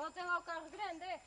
Ela tem lá o carro grande, é?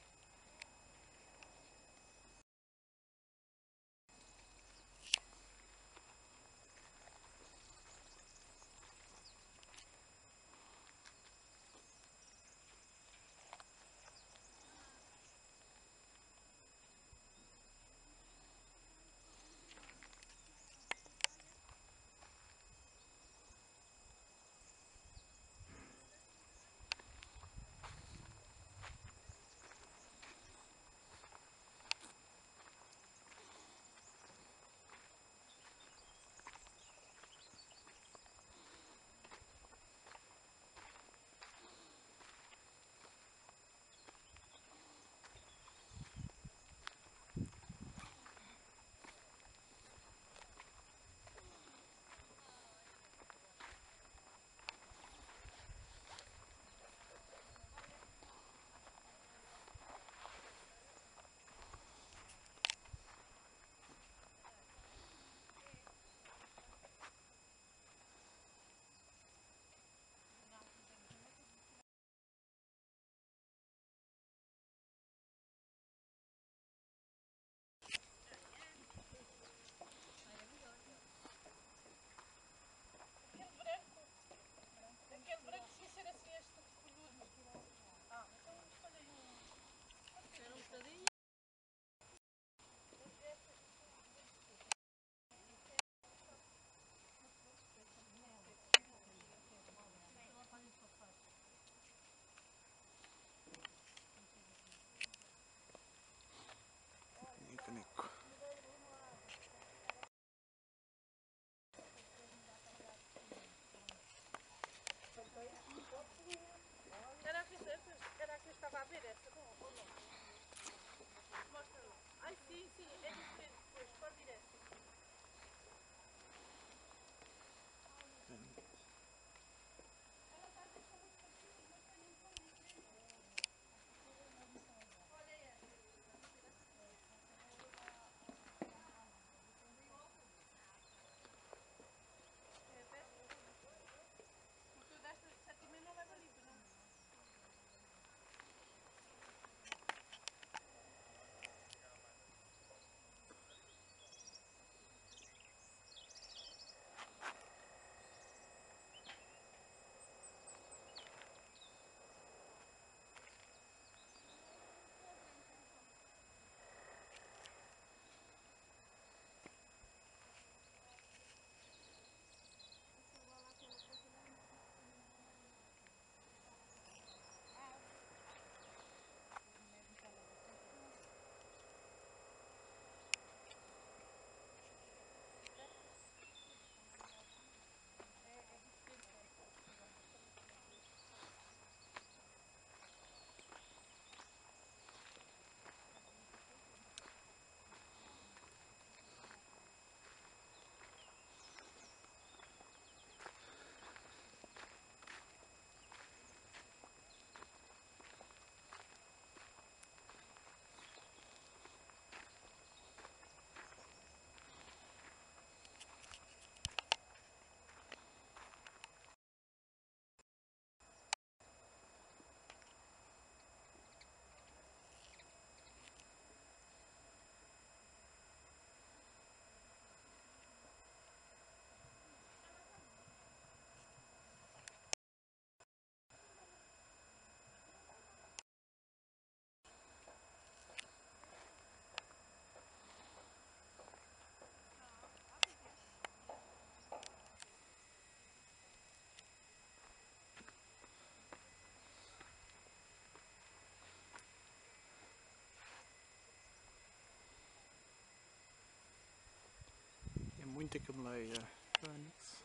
É. Pentacomelea phoenix.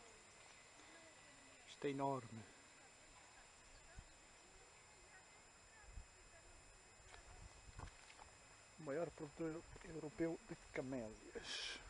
Isto é enorme. O maior produtor europeu de camélias.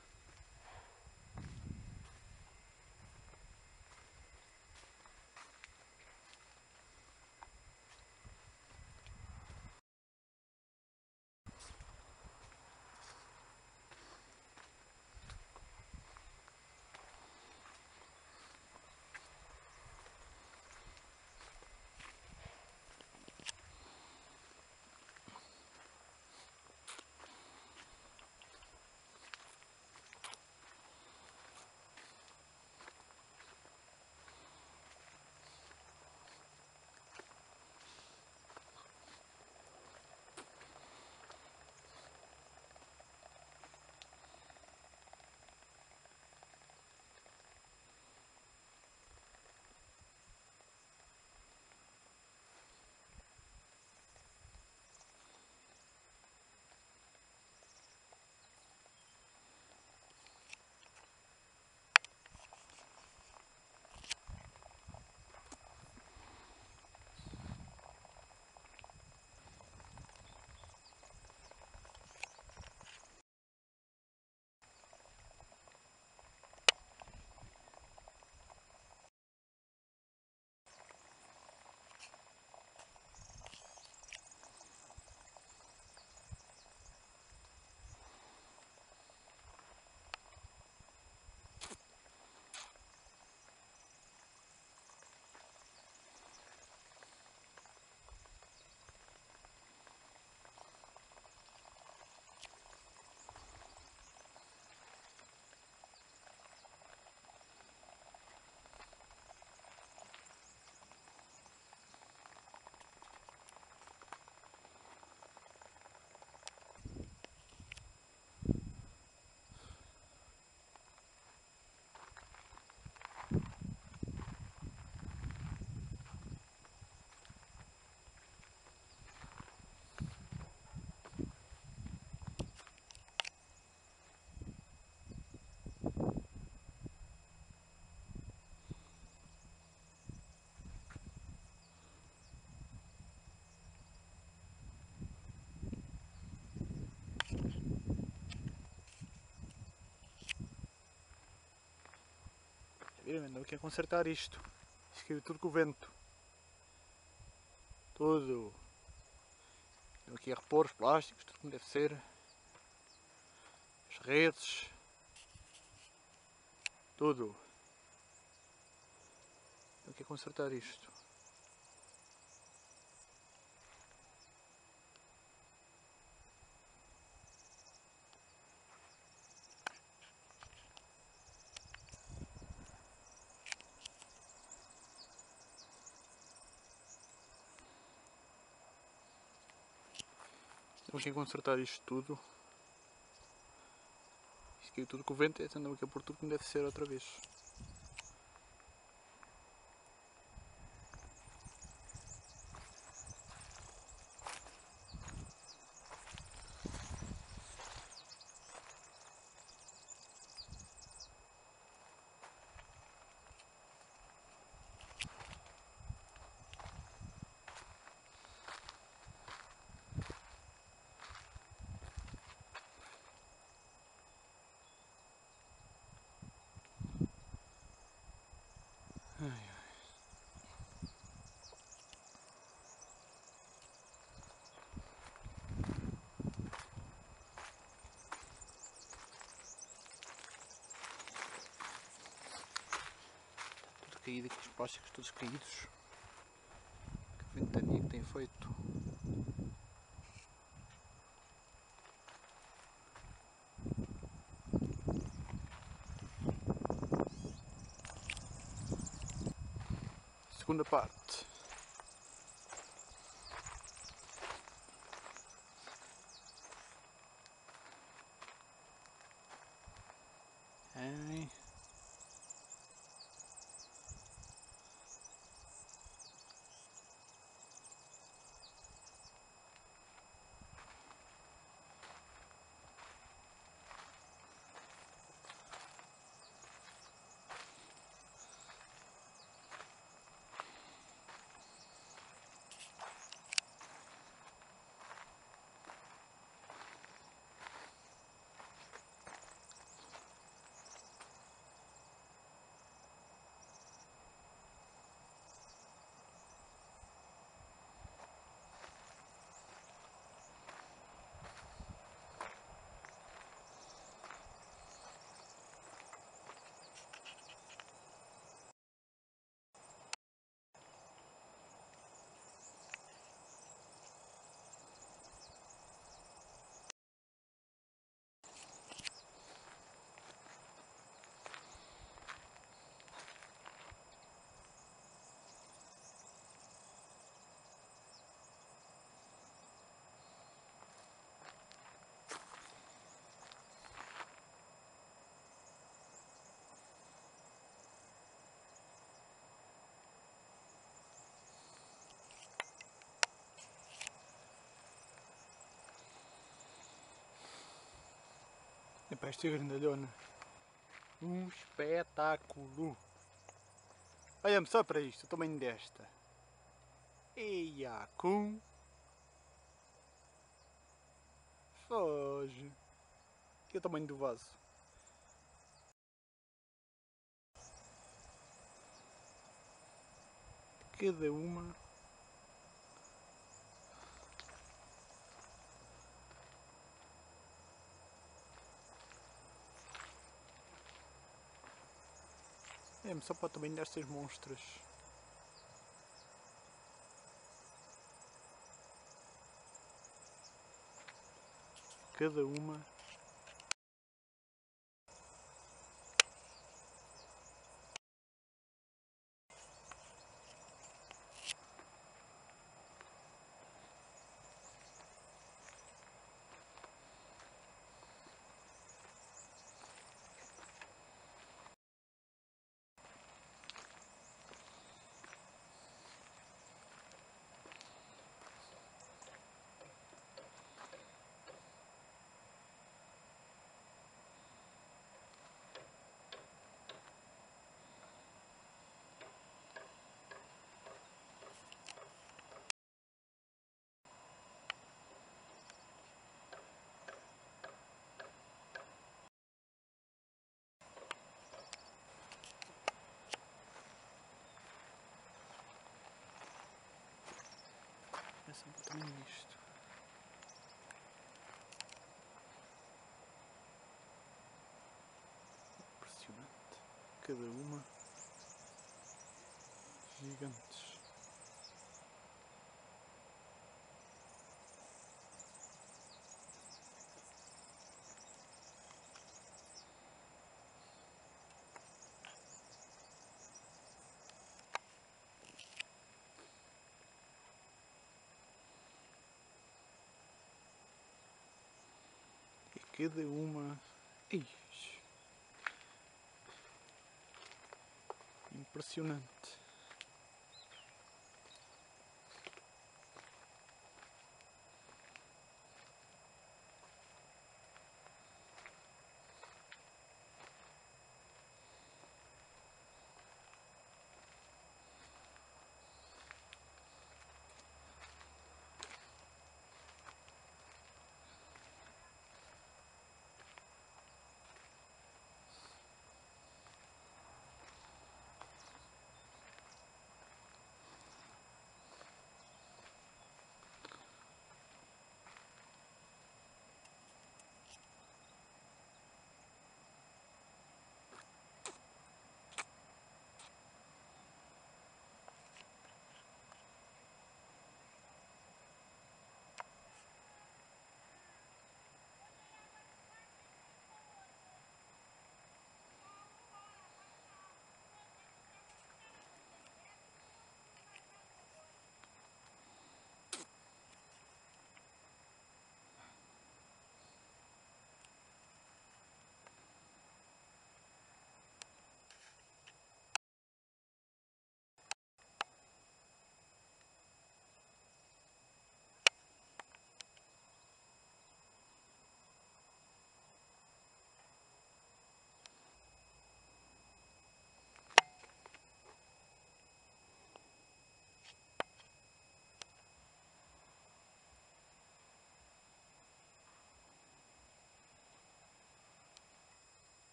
Viram? Andam aqui a consertar isto. Caiu tudo com o vento. Tudo. Estão aqui a repor os plásticos, tudo como deve ser. As redes. Tudo. Estão aqui a consertar isto. A consertar isto tudo. Isto caiu tudo com o vento e andam aqui a pôr tudo como deve ser outra vez. Caído aqui, os plásticos todos caídos. Que ventania que tem feito. Segunda parte. Esta é grandalhona. Um espetáculo. Olha-me só para isto, o tamanho desta. Eia, com... Foge. Que é o tamanho do vaso. Cada uma... É só para tamanho destas monstras. Cada uma sempre o tamanho disto. Impressionante. Cada uma gigantes. Cada uma. Impressionante.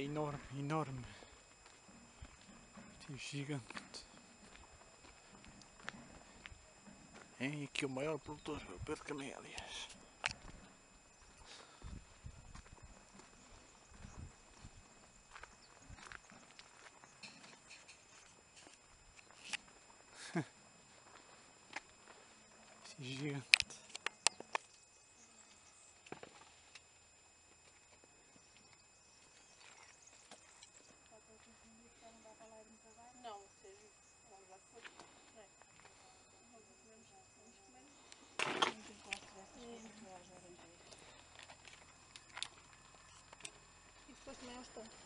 Enorme, enorme. É gigante. É aqui o maior produtor de camélias. что?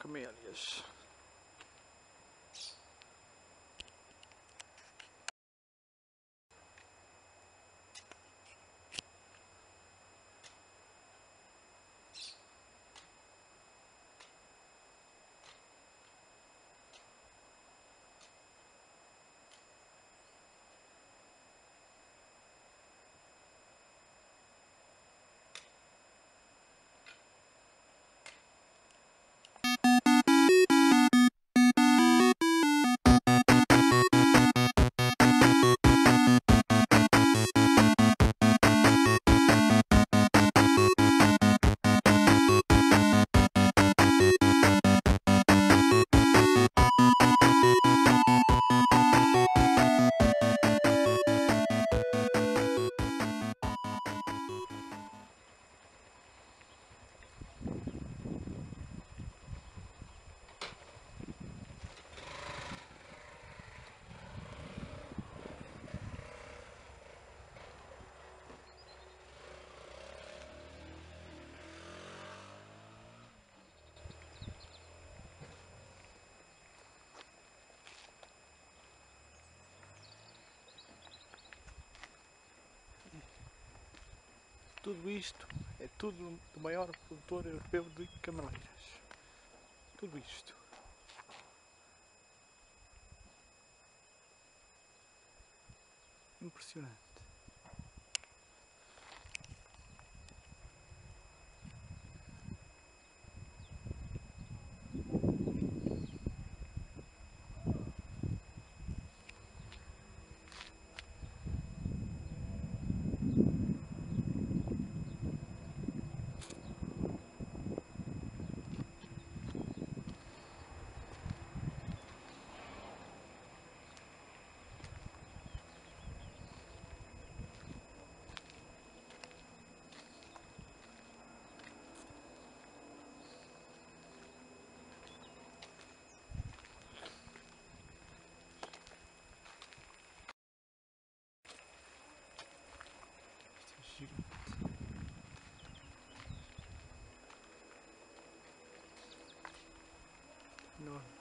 Só Tudo isto é tudo do maior produtor europeu de cameleiras. Tudo isto. Impressionante. Isto é gigante. Enorme.